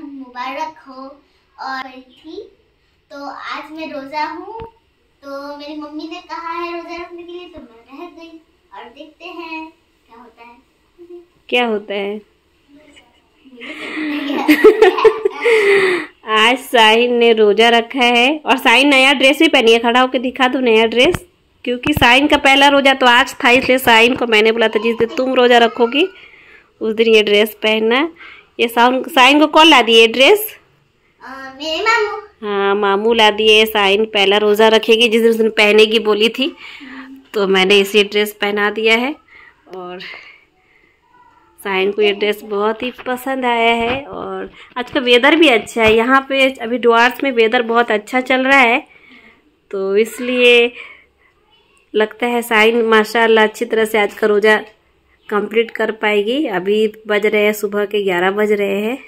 मुबारक हो और थी। तो आज मैं रोज़ा हूँ। तो मेरी मम्मी ने कहा है रोज़ा रखने के लिए तो मैं रह गई। और देखते हैं क्या होता है। क्या होता है? आज साहिन ने रोजा रखा है। और साहिन नया ड्रेस भी पहनी है। खड़ा होकर दिखा दो नया ड्रेस क्योंकि साइन का पहला रोजा तो आज था इसलिए साइन को मैंने बोला था जिस दिन तुम रोजा रखोगी उस दिन ये ड्रेस पहनना। ये साउन साइन को कौन ला दिए? ड्रेस? मेरे मामू। हाँ मामू ला दिए साइन। पहला रोजा रखेगी जिस दिन उस दिन पहनेगी बोली थी। तो मैंने इसी ड्रेस पहना दिया है। और साइन को ये ड्रेस बहुत ही पसंद आया है। और आज का वेदर भी अच्छा है। यहाँ पे अभी डुआर्स में वेदर बहुत अच्छा चल रहा है। तो इसलिए लगता है साइन माशाल्लाह अच्छी तरह से आज का रोज़ा कंप्लीट कर पाएगी। अभी बज रहे हैं सुबह के ग्यारह बज रहे हैं।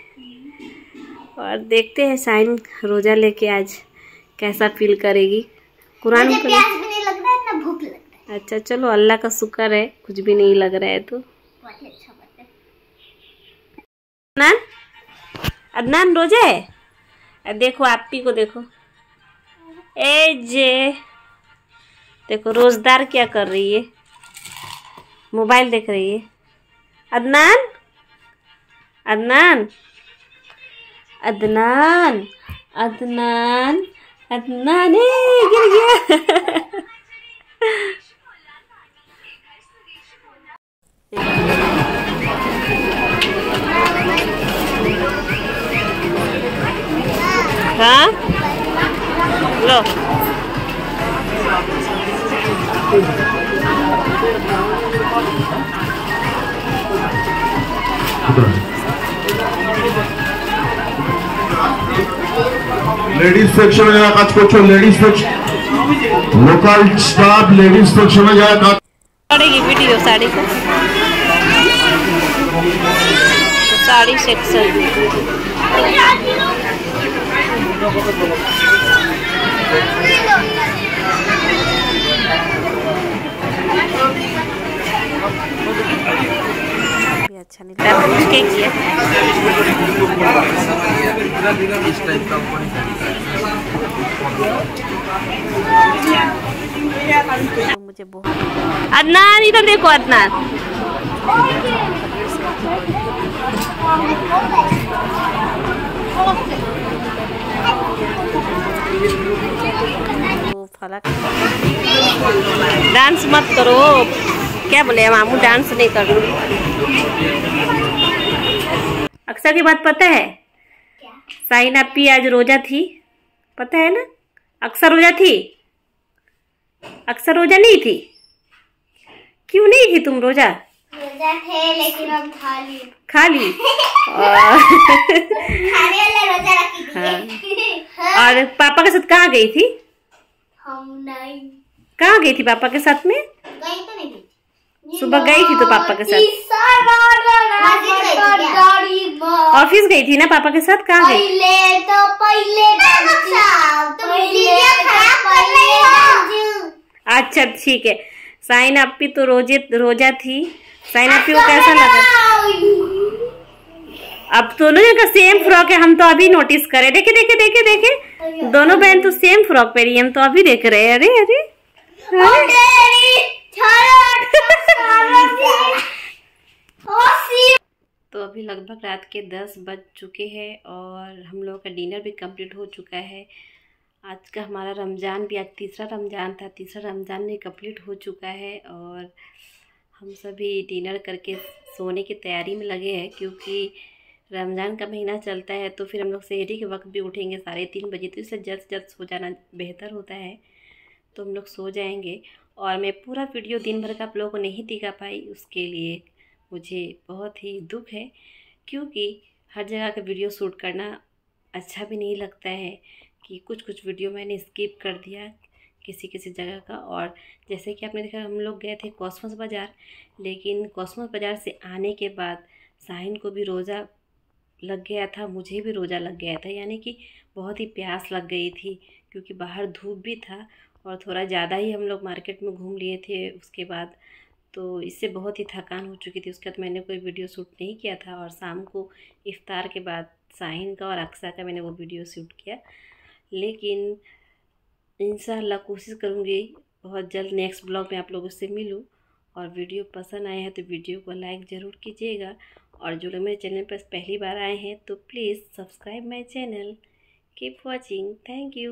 और देखते हैं साइन रोज़ा लेके आज कैसा फील करेगी। कुरान मुझे प्यास भी नहीं लग रहा है ना भूख लग रहा है। अच्छा चलो अल्लाह का शुक्र है कुछ भी नहीं लग रहा है तो। अच्छा अदनान? अदनान रोजा है? देखो आपी को देखो। ए जे देखो रोजदार क्या कर रही है? मोबाइल देख रही है अदनान अदनान अदनान अदनान अदनान ए, गिर गया हाँ लो লেডিস সেকশনে যারা কাজ করছো ladies section local staff ladies সেকশনে যারা কাজ पड़ेगी वीडियो साड़ी को तो साड़ी सेक्शन भी मुझे अदनान इधर देखो अदनान। डांस मत करो। क्या बोले मामू डांस नहीं करो। अक्सर की बात पता है? साइन अपी आज रोजा थी। पता है ना? अक्सर रोजा थी? अक्सर रोजा नहीं थी? क्यों नहीं थी तुम रोजा? रोजा थे लेकिन अब खा ली। खा ली? और, रोजा रखी थी हाँ। और पापा के साथ कहाँ गई थी? हम नहीं। कहाँ गई थी पापा के साथ में? गई तो नहीं सुबह गई थी तो पापा के साथ? ऑफ़िस गई थी ना पापा के साथ? कहाँ गई? तो रही हो। अच्छा ठीक है। साइन अपी तो रोज़े रोजा थी। साइन अपी को कैसा लगा? अब दोनों जगह सेम फ्रॉक है हम तो अभी नोटिस करे देखे देखे देखे देखे। दोनों बहन तो सेम फ्रॉक पहनी हम तो अभी देख रहे हैं। अरे अरे। तो अभी लगभग रात के दस बज चुके हैं और हम लोगों का डिनर भी कंप्लीट हो चुका है। आज का हमारा रमज़ान भी आज तीसरा रमज़ान था तीसरा रमज़ान भी कंप्लीट हो चुका है और हम सभी डिनर करके सोने की तैयारी में लगे हैं क्योंकि रमज़ान का महीना चलता है तो फिर हम लोग शहरी के वक्त भी उठेंगे साढ़े तीन बजे तो इसलिए जल्द से जल्द सो जाना बेहतर होता है। तो हम लोग सो जाएँगे। और मैं पूरा वीडियो दिन भर का आप लोगों को नहीं दिखा पाई, उसके लिए मुझे बहुत ही दुख है, क्योंकि हर जगह का वीडियो शूट करना अच्छा भी नहीं लगता है कि कुछ कुछ वीडियो मैंने स्किप कर दिया किसी किसी जगह का। और जैसे कि आपने देखा, हम लोग गए थे कॉस्मोस बाज़ार, लेकिन कॉस्मोस बाज़ार से आने के बाद साहिन को भी रोज़ा लग गया था, मुझे भी रोज़ा लग गया था, यानी कि बहुत ही प्यास लग गई थी, क्योंकि बाहर धूप भी था। और थोड़ा ज़्यादा ही हम लोग मार्केट में घूम लिए थे उसके बाद तो इससे बहुत ही थकान हो चुकी थी। उसके बाद मैंने कोई वीडियो शूट नहीं किया था और शाम को इफ़्तार के बाद साहिन का और अक्सा का मैंने वो वीडियो शूट किया। लेकिन इन कोशिश करूँगी बहुत जल्द नेक्स्ट ब्लॉग में आप लोगों से मिलूँ। और वीडियो पसंद आया है तो वीडियो को लाइक ज़रूर कीजिएगा। और जो लोग मेरे चैनल पर पहली बार आए हैं तो please subscribe my channel. Keep watching thank you